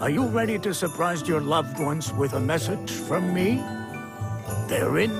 Are you ready to surprise your loved ones with a message from me? They're in.